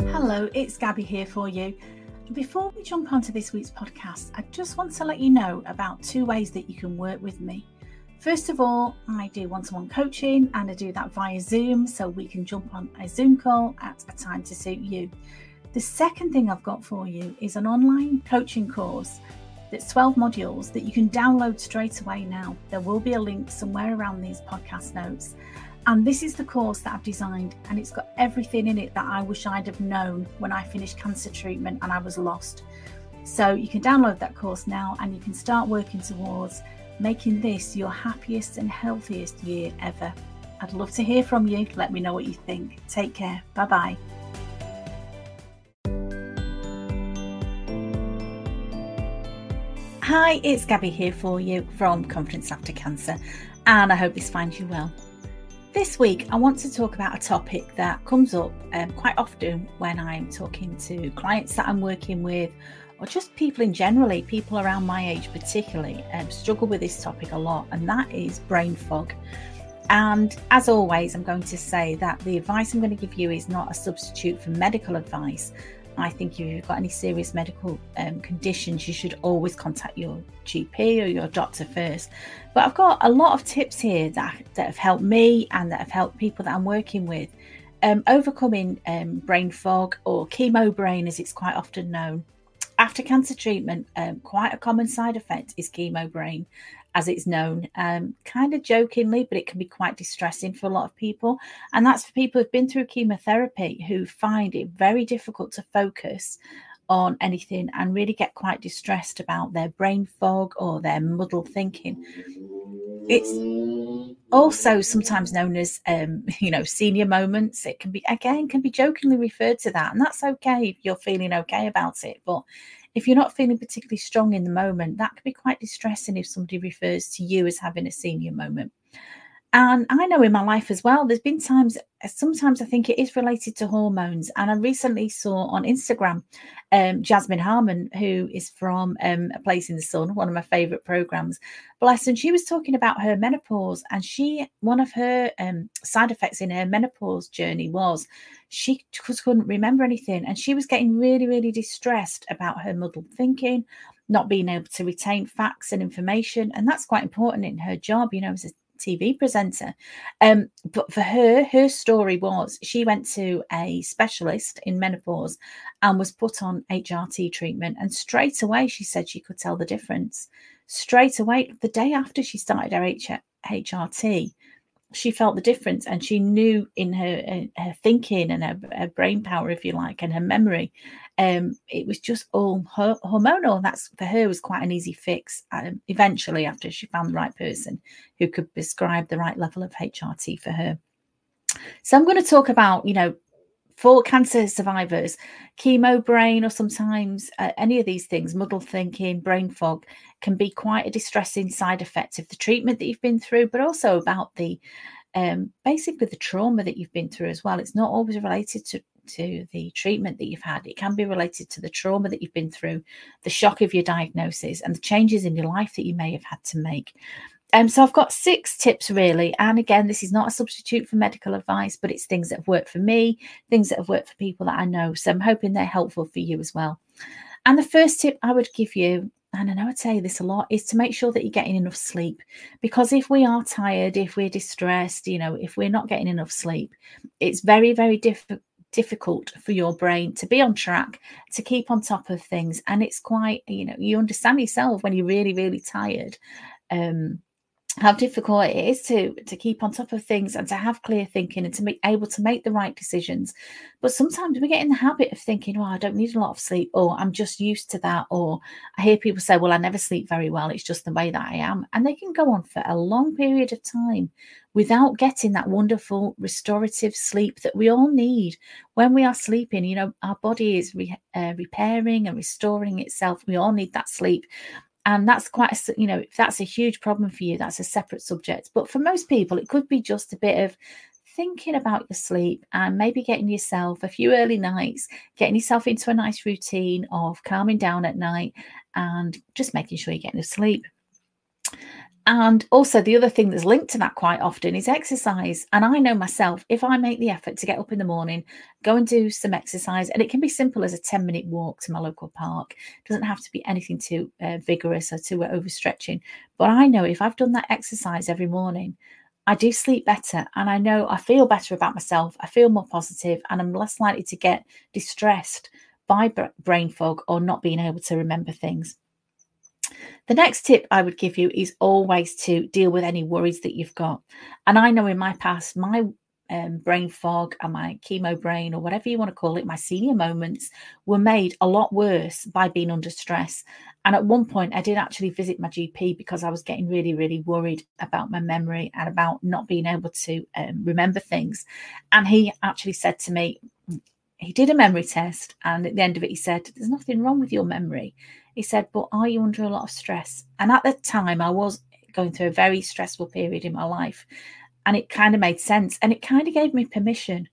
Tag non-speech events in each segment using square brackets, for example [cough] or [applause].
Hello, it's Gabby here for you. Before we jump onto this week's podcast, I just want to let you know about two ways that you can work with me. First of all, I do one to one coaching and I do that via Zoom so we can jump on a Zoom call at a time to suit you. The second thing I've got for you is an online coaching course that's 12 modules that you can download straight away now. There will be a link somewhere around these podcast notes. And this is the course that I've designed, and it's got everything in it that I wish I'd have known when I finished cancer treatment and I was lost. So you can download that course now and you can start working towards making this your happiest and healthiest year ever. I'd love to hear from you. Let me know what you think. Take care. Bye bye. Hi, it's Gabby here for you from Confidence After Cancer, and I hope this finds you well. This week, I want to talk about a topic that comes up um, quite often when I'm talking to clients that I'm working with, or just people in generally, people around my age particularly, um, struggle with this topic a lot, and that is brain fog. And as always, I'm going to say that the advice I'm going to give you is not a substitute for medical advice. I think if you've got any serious medical um, conditions, you should always contact your GP or your doctor first. But I've got a lot of tips here that, that have helped me and that have helped people that I'm working with um, overcoming um, brain fog or chemo brain, as it's quite often known. After cancer treatment, um, quite a common side effect is chemo brain, as it's known, um, kind of jokingly, but it can be quite distressing for a lot of people. And that's for people who've been through chemotherapy who find it very difficult to focus on anything and really get quite distressed about their brain fog or their muddled thinking. It's also sometimes known as, um, [laughs] you know, senior moments. It can be, again, can be jokingly referred to that. And that's okay if you're feeling okay about it. But if you're not feeling particularly strong in the moment, that can be quite distressing if somebody refers to you as having a senior moment. And I know in my life as well, there's been times, sometimes I think it is related to hormones. And I recently saw on Instagram um, Jasmine Harman, who is from um, A Place in the Sun, one of my favorite programs. Bless, and she was talking about her menopause. And she, one of her um, side effects in her menopause journey was she couldn't remember anything. And she was getting really, really distressed about her muddled thinking, not being able to retain facts and information. And that's quite important in her job, you know, as a TV presenter. Um, but for her, her story was she went to a specialist in menopause and was put on HRT treatment. And straight away, she said she could tell the difference. Straight away, the day after she started her H- HRT, she felt the difference and she knew in her, her thinking and her, her brain power, if you like, and her memory um, it was just all her, hormonal. That's for her was quite an easy fix. Um, eventually, after she found the right person who could prescribe the right level of HRT for her. So I'm going to talk about, you know, for cancer survivors, chemo brain, or sometimes uh, any of these things, muddled thinking, brain fog, can be quite a distressing side effect of the treatment that you've been through, but also about the um, basically the trauma that you've been through as well. It's not always related to to the treatment that you've had. It can be related to the trauma that you've been through, the shock of your diagnosis, and the changes in your life that you may have had to make. Um, so I've got six tips really. And again, this is not a substitute for medical advice, but it's things that have worked for me, things that have worked for people that I know. So I'm hoping they're helpful for you as well. And the first tip I would give you, and I know I say this a lot, is to make sure that you're getting enough sleep. Because if we are tired, if we're distressed, you know, if we're not getting enough sleep, it's very, very difficult difficult for your brain to be on track, to keep on top of things. And it's quite, you know, you understand yourself when you're really, really tired. Um, how difficult it is to to keep on top of things and to have clear thinking and to be able to make the right decisions. But sometimes we get in the habit of thinking well i don't need a lot of sleep or i'm just used to that or i hear people say well i never sleep very well. It's just the way that i am. And they can go on for a long period of time without getting that wonderful restorative sleep that we all need when we are sleeping. You know our body is re- uh, repairing and restoring itself. We all need that sleep and that's quite a, you know if that's a huge problem for you that's a separate subject. But for most people it could be just a bit of thinking about your sleep and maybe getting yourself a few early nights getting yourself into a nice routine of calming down at night and just making sure you're getting to sleep And also, the other thing that's linked to that quite often is exercise. And I know myself, if I make the effort to get up in the morning, go and do some exercise, and it can be simple as a 10 minute walk to my local park, it doesn't have to be anything too uh, vigorous or too overstretching. But I know if I've done that exercise every morning, I do sleep better and I know I feel better about myself. I feel more positive and I'm less likely to get distressed by brain fog or not being able to remember things. The next tip I would give you is always to deal with any worries that you've got. And I know in my past, my um, brain fog and my chemo brain, or whatever you want to call it, my senior moments were made a lot worse by being under stress. And at one point, I did actually visit my GP because I was getting really, really worried about my memory and about not being able to um, remember things. And he actually said to me, he did a memory test, and at the end of it, he said, There's nothing wrong with your memory. He said, But are you under a lot of stress? And at the time, I was going through a very stressful period in my life. And it kind of made sense. And it kind of gave me permission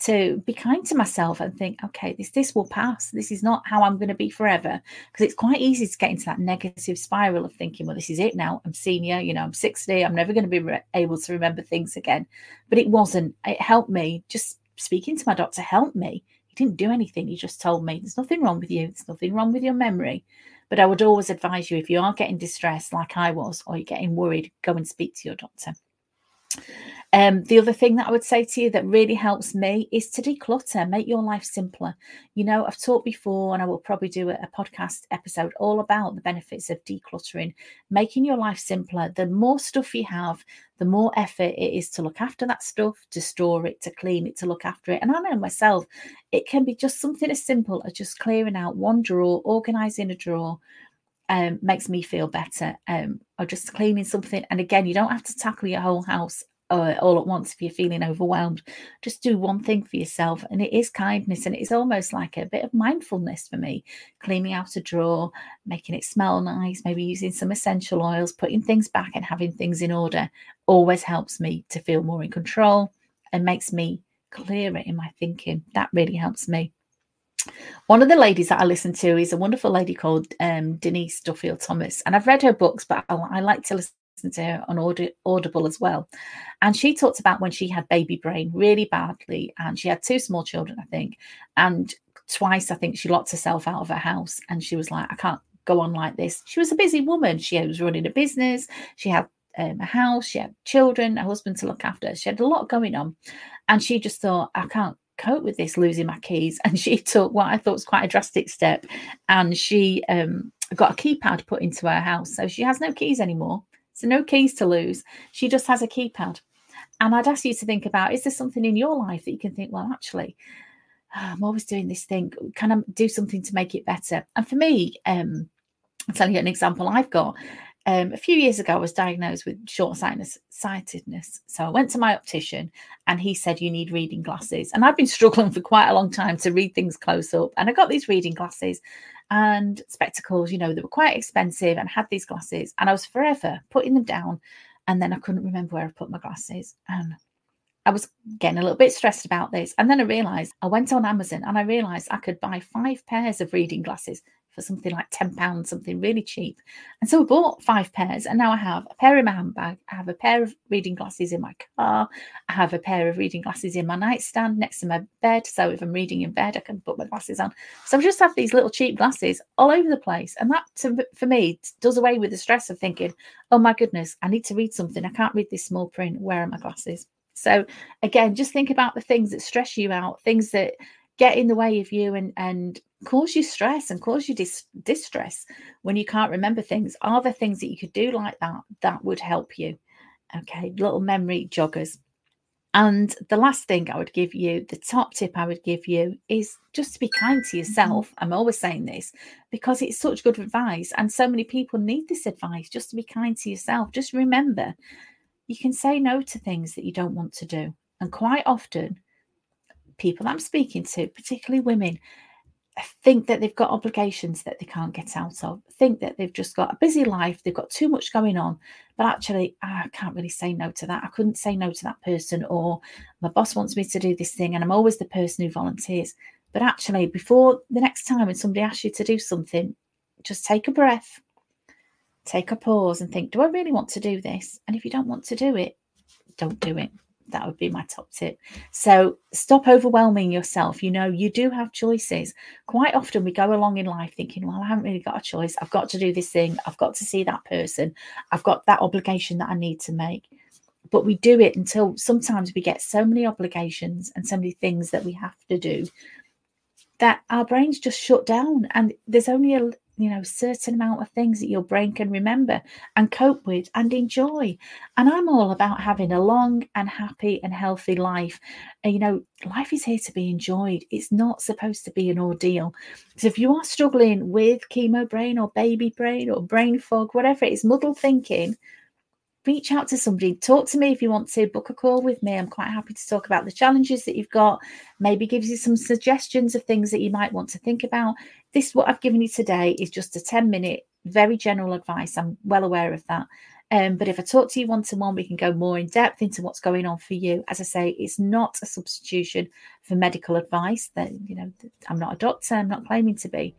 to be kind to myself and think, okay, this this will pass. This is not how I'm going to be forever. Because it's quite easy to get into that negative spiral of thinking, well, this is it now. I'm senior, you know, I'm 60. I'm never going to be re- able to remember things again. But it wasn't. It helped me. Just speaking to my doctor helped me. He didn't do anything. He just told me there's nothing wrong with you. There's nothing wrong with your memory. But I would always advise you if you are getting distressed like I was, or you're getting worried, go and speak to your doctor. Um, the other thing that I would say to you that really helps me is to declutter, make your life simpler. You know, I've talked before, and I will probably do a, a, podcast episode all about the benefits of decluttering, making your life simpler. The more stuff you have, the more effort it is to look after that stuff, to store it, to clean it, to look after it. And I know myself, it can be just something as simple as just clearing out one drawer, organizing a drawer. Um, makes me feel better, um, or just cleaning something. And again, you don't have to tackle your whole house uh, all at once if you're feeling overwhelmed. Just do one thing for yourself. And it is kindness. And it's almost like a bit of mindfulness for me, cleaning out a drawer, making it smell nice, maybe using some essential oils, putting things back and having things in order always helps me to feel more in control and makes me clearer in my thinking. That really helps me. One of the ladies that I listen to is a wonderful lady called um, Denise Duffield Thomas, and I've read her books, but I, I like to listen to her on Audible as well. And she talked about when she had baby brain really badly, and she had two small children, I think. And twice, I think she locked herself out of her house, and she was like, I can't go on like this. She was a busy woman. She was running a business. She had um, a house. She had children, a husband to look after. She had a lot going on, and she just thought, I can't cope with this losing my keys [laughs] and she took what i thought was quite a drastic step and she um, got a keypad put into her house so she has no keys anymore so no keys to lose. She just has a keypad. And I'd ask you to think about is there something in your life that you can think, well, actually, [sighs] I'm always doing this thing. Can I do something to make it better? And for me, um, I'll tell you an example I've got. Um, a few years ago, I was diagnosed with short sightedness. So I went to my optician and he said, You need reading glasses. And I've been [laughs] struggling for quite a long time to read things close up. And I got these reading glasses and spectacles, you know, that were quite expensive and had these glasses. And I was forever putting them down. And then I couldn't remember where I put my glasses. And I was getting a little bit stressed about this. And then I realized I went on Amazon and I realized I could buy five pairs of reading glasses for something like £10, something really cheap. And so I bought five pairs, and now I have a pair in my handbag, I have a pair of reading glasses in my car, I have a pair of reading glasses in my nightstand next to my bed. So if I'm reading in bed, I can put my glasses on. So I just have these little cheap glasses all over the place. And that, to, for me, does away with the stress of thinking, oh my goodness, I need to read something. I can't read this small print. Where are my glasses? So again, just think about the things that stress you out, things that get in the way of you and and cause you stress and cause you dis- distress when you can't remember things are there things that you could do like that that would help you okay little memory joggers and the last thing I would give you, the top tip I would give you is just to be kind to mm-hmm. yourself. I'm always saying this because it's such good advice. And so many people need this advice just to be kind to yourself. Just remember, you can say no to things that you don't want to do. And quite often, people I'm speaking to, particularly women, think that they've got obligations that they can't get out of, think that they've just got a busy life, they've got too much going on. But actually, I can't really say no to that. I couldn't say no to that person, or my boss wants me to do this thing, and I'm always the person who volunteers. But actually, before the next time when somebody asks you to do something, just take a breath, take a pause and think, do I really want to do this? And if you don't want to do it, don't do it. That would be my top tip. So stop overwhelming yourself. You know, you do have choices. Quite often we go along in life thinking, well, I haven't really got a choice. I've got to do this thing. I've got to see that person. I've got that obligation that I need to make. But we do it until sometimes we get so many obligations and so many things that we have to do that our brains just shut down and there's only a you know certain amount of things that your brain can remember and cope with and enjoy. And i'm all about having a long and happy and healthy life. And, you know life is here to be enjoyed. It's not supposed to be an ordeal. So if you are struggling with chemo brain or baby brain or brain fog whatever it is muddle thinking reach out to somebody. Talk to me if you want to book a call with me. I'm quite happy to talk about the challenges that you've got. Maybe gives you some suggestions of things that you might want to think about this what i've given you today is just a 10 minute very general advice i'm well aware of that um, but if I talk to you one to one, we can go more in depth into what's going on for you. As I say, it's not a substitution for medical advice. That you know, I'm not a doctor. I'm not claiming to be,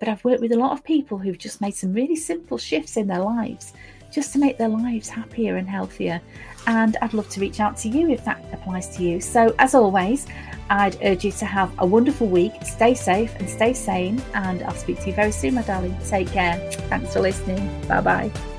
but I've worked with a lot of people who've just made some really simple shifts in their lives just to make their lives happier and healthier. And I'd love to reach out to you if that applies to you. So, as always, I'd urge you to have a wonderful week, stay safe and stay sane. And I'll speak to you very soon, my darling. Take care. Thanks for listening. Bye bye.